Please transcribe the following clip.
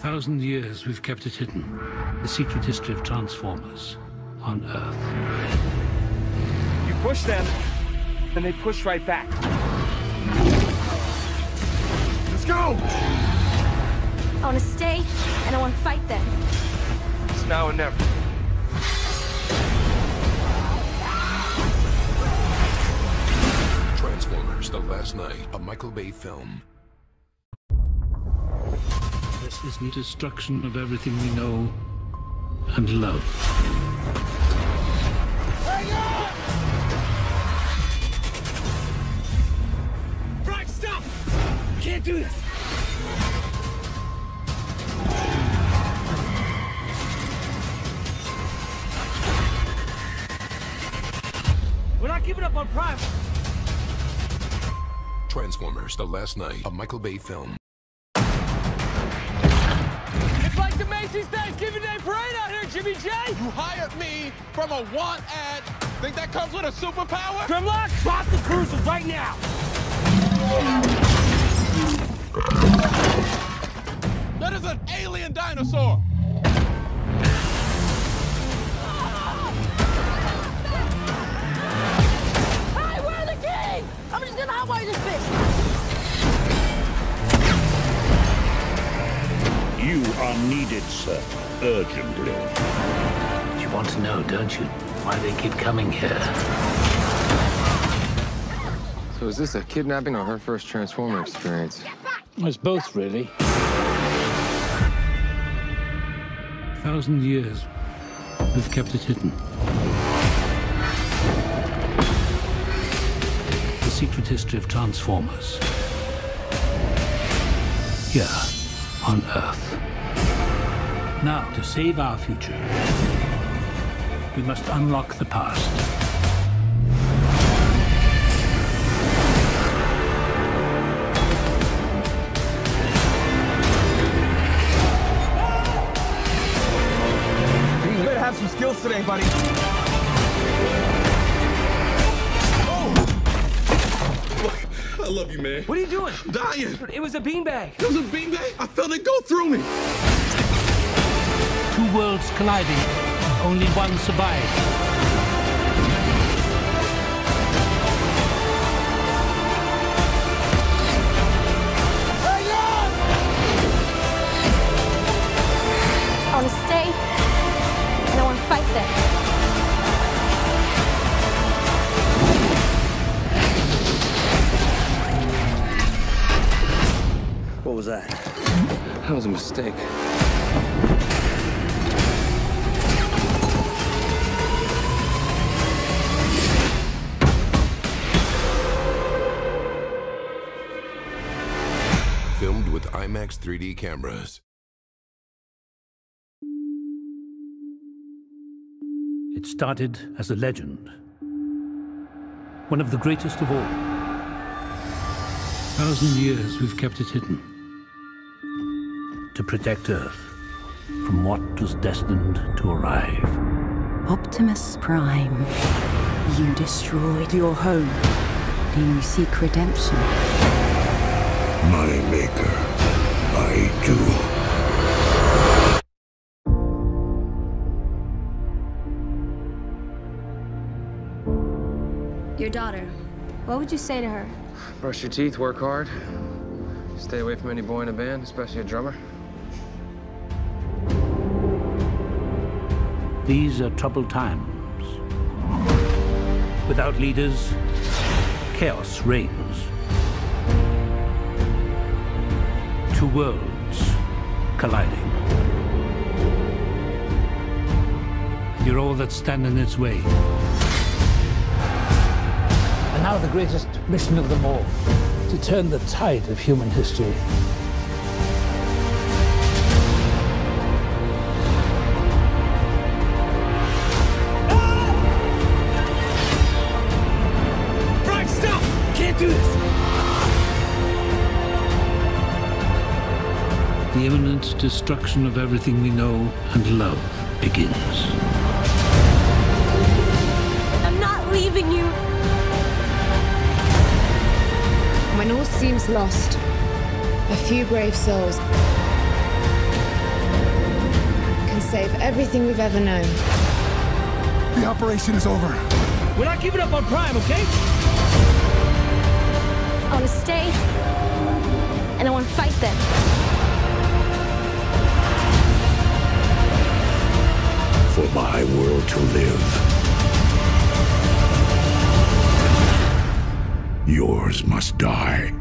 thousand years we've kept it hidden. The secret history of Transformers on Earth. You push them, and they push right back. Let's go! I want to stay, and I want to fight them. It's now or never. Transformers: The Last Knight, a Michael Bay film. This is the destruction of everything we know and love. Hang on! Frank, stop! Can't do this! We're not giving up on Prime. Transformers: The Last Knight, a Michael Bay film. The Macy's Thanksgiving Day Parade out here, Jimmy J! You hired me from a want ad. Think that comes with a superpower? Grimlock, drop the cruiser right now! That is an alien dinosaur. Needed, sir, urgently. You want to know, don't you, why they keep coming here? So is this a kidnapping or her first Transformer experience? It's both, really. A thousand years we've kept it hidden. The secret history of Transformers. Here on Earth. Now, to save our future, we must unlock the past. You better have some skills today, buddy. I love you, man. What are you doing? Dying. It was a beanbag. It was a beanbag. I felt it go through me. Two worlds colliding, only one survived. I want to stay, and I want to fight them. What was that? That was a mistake. IMAX 3D cameras. It started as a legend. One of the greatest of all. Thousand years we've kept it hidden. To protect Earth from what was destined to arrive. Optimus Prime, you destroyed your home. Do you seek redemption? My maker, I do. Your daughter. What would you say to her? Brush your teeth, work hard. Stay away from any boy in a band, especially a drummer. These are troubled times. Without leaders, chaos reigns. Two worlds colliding. You're all that stand in its way. And now the greatest mission of them all to turn the tide of human history. The imminent destruction of everything we know and love begins. I'm not leaving you. When all seems lost, a few brave souls can save everything we've ever known. The operation is over. We're not giving up on Prime, okay? I want to stay, and I want to fight them. World to live, yours must die.